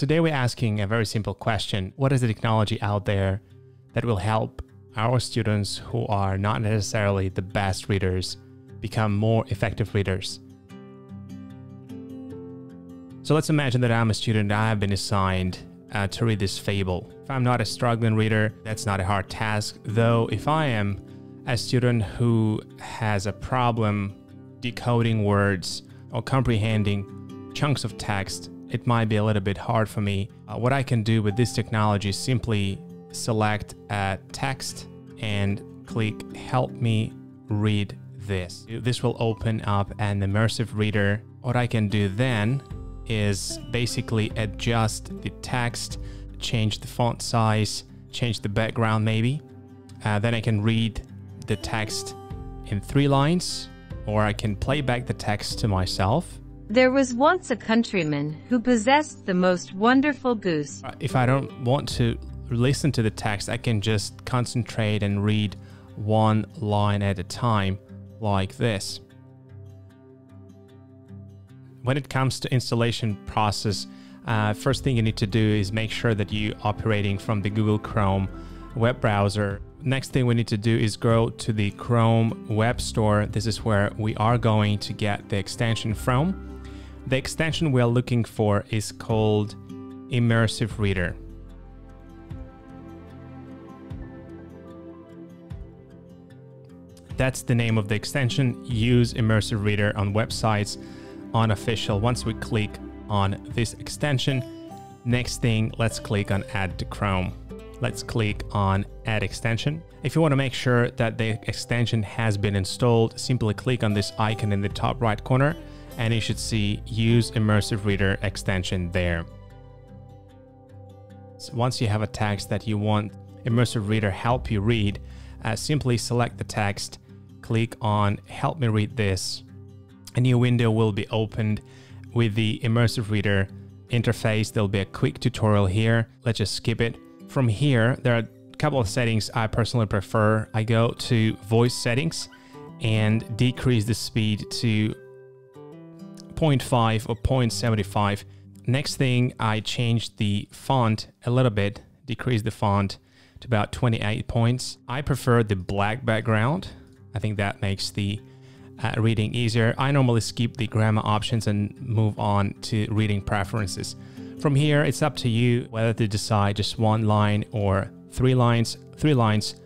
Today we're asking a very simple question. What is the technology out there that will help our students who are not necessarily the best readers become more effective readers? So let's imagine that I'm a student I have been assigned uh, to read this fable. If I'm not a struggling reader, that's not a hard task. Though, if I am a student who has a problem decoding words or comprehending chunks of text, it might be a little bit hard for me. Uh, what I can do with this technology is simply select a text and click Help Me Read This. This will open up an immersive reader. What I can do then is basically adjust the text, change the font size, change the background maybe. Uh, then I can read the text in three lines, or I can play back the text to myself. There was once a countryman who possessed the most wonderful goose. Uh, If I don't want to listen to the text, I can just concentrate and read one line at a time, like this. When it comes to installation process, uh, first thing you need to do is make sure that you operating from the Google Chrome web browser. Next thing we need to do is go to the Chrome Web Store. This is where we are going to get the extension from. The extension we are looking for is called Immersive Reader. That's the name of the extension. Use Immersive Reader on websites on official. Once we click on this extension, next thing, let's click on Add to Chrome. Let's click on Add Extension. If you want to make sure that the extension has been installed, simply click on this icon in the top right corner and you should see Use Immersive Reader extension there. So once you have a text that you want Immersive Reader help you read, uh, simply select the text, click on Help me read this. A new window will be opened with the Immersive Reader interface. There'll be a quick tutorial here. Let's just skip it. From here, there are a couple of settings I personally prefer. I go to voice settings and decrease the speed to 0.5 or 0.75. Next thing, I changed the font a little bit, decreased the font to about 28 points. I prefer the black background. I think that makes the uh, reading easier. I normally skip the grammar options and move on to reading preferences. From here, it's up to you whether to decide just one line or three lines. Three lines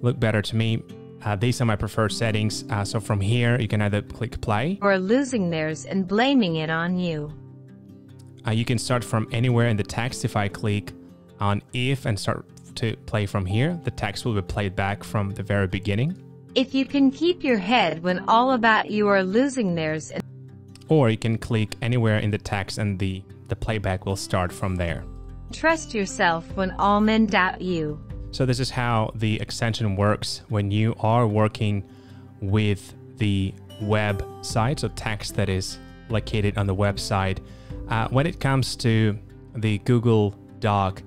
look better to me. Uh, these are my preferred settings. Uh, so from here, you can either click play. Or losing theirs and blaming it on you. Uh, you can start from anywhere in the text. If I click on if and start to play from here, the text will be played back from the very beginning. If you can keep your head when all about you are losing theirs and Or you can click anywhere in the text and the, the playback will start from there. trust yourself when all men doubt you. So this is how the extension works when you are working with the website, so text that is located on the website. Uh, when it comes to the Google Doc,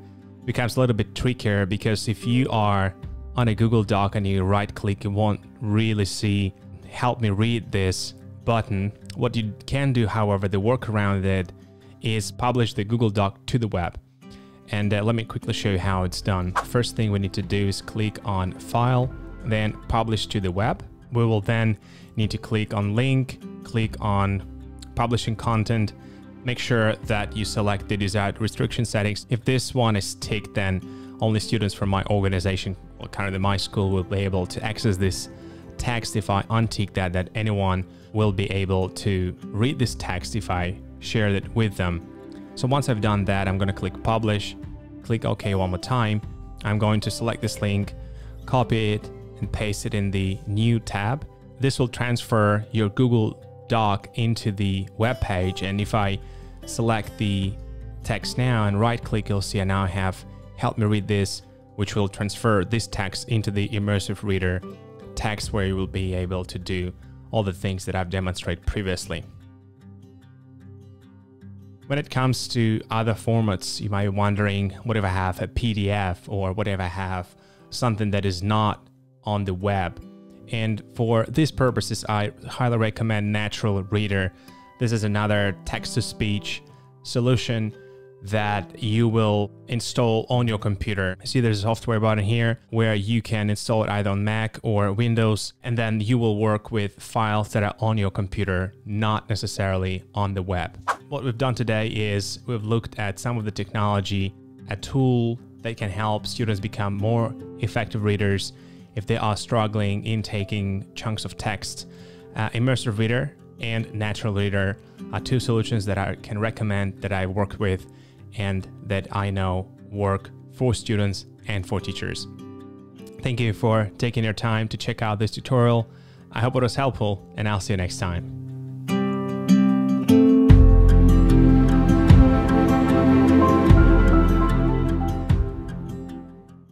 becomes a little bit trickier because if you are on a Google Doc and you right click, you won't really see help me read this button. What you can do, however, the workaround it is publish the Google Doc to the web. And uh, let me quickly show you how it's done. First thing we need to do is click on File, then Publish to the web. We will then need to click on Link, click on Publishing Content. Make sure that you select the desired restriction settings. If this one is ticked, then only students from my organization, or currently my school, will be able to access this text. If I untick that, that anyone will be able to read this text if I share it with them. So once I've done that, I'm going to click publish, click OK one more time. I'm going to select this link, copy it, and paste it in the new tab. This will transfer your Google Doc into the web page. And if I select the text now and right click, you'll see I now have help me read this, which will transfer this text into the immersive reader text where you will be able to do all the things that I've demonstrated previously. When it comes to other formats, you might be wondering, what if I have a PDF or what if I have something that is not on the web? And for these purposes, I highly recommend Natural Reader. This is another text to speech solution that you will install on your computer. See, there's a software button here where you can install it either on Mac or Windows, and then you will work with files that are on your computer, not necessarily on the web. What we've done today is we've looked at some of the technology, a tool that can help students become more effective readers if they are struggling in taking chunks of text. Uh, Immersive Reader and Natural Reader are two solutions that I can recommend that I worked with and that I know work for students and for teachers. Thank you for taking your time to check out this tutorial. I hope it was helpful, and I'll see you next time.